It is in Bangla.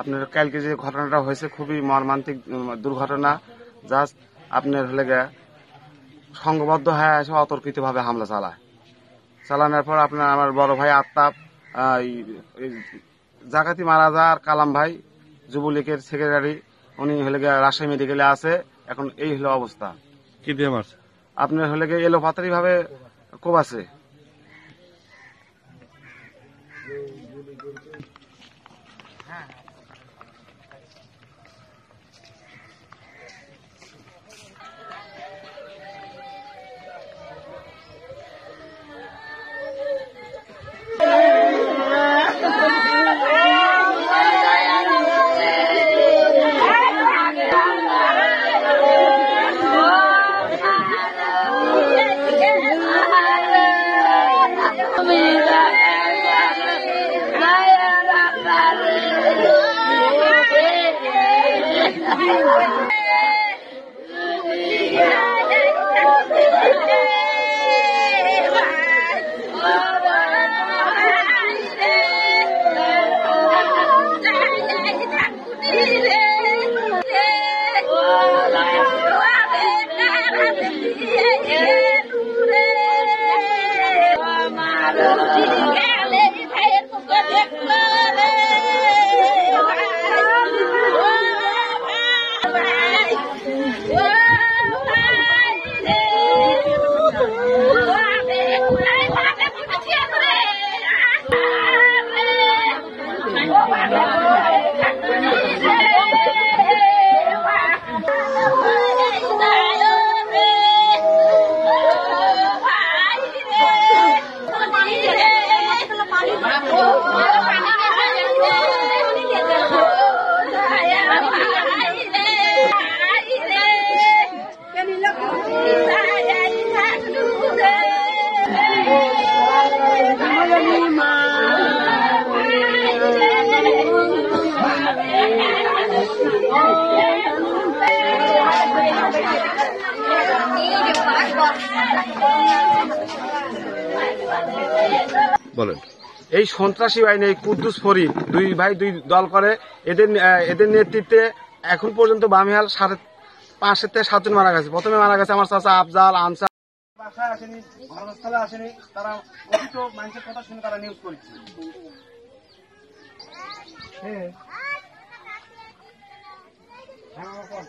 আপনার কালকে যে ঘটনাটা হয়েছে খুবই মর্মান্তিক দুর্ঘটনা। জাস্ট আপনার হলে গিয়ে সংঘবদ্ধ হয়ে এসে অতর্কিত ভাবে হামলা চালায়। চালানোর পর আপনার আমার বড় ভাই আত্মাপ জাকাতি মারা আর কালাম ভাই যুবলীগের সেক্রেটারি উনি হলে গিয়ে রাজশাহী মেডিকেলে আছে। এখন এই হলো অবস্থা। কি দিয়ে মারছে? আপনার হলে গিয়ে এলো পাতারি ভাবে কোবাছে Yeah. Lima. বলেন। এই সন্ত্রাসী বাহিনী এই কুদ্দুস ফরিদ দুই ভাই দুই দল করে এদের এদের নেতৃত্বে এখন পর্যন্ত বামিহাল সাড়ে পাঁচের থেকে সাতজন মারা গেছে। প্রথমে মারা গেছে আমার চাচা আফজাল আমসা বাসায় আসেনি ঘটনাস্থলে আসেনি তারা কথিত মানুষের কথা শুনে তারা নিউজ করছে। হ্যাঁ นะครั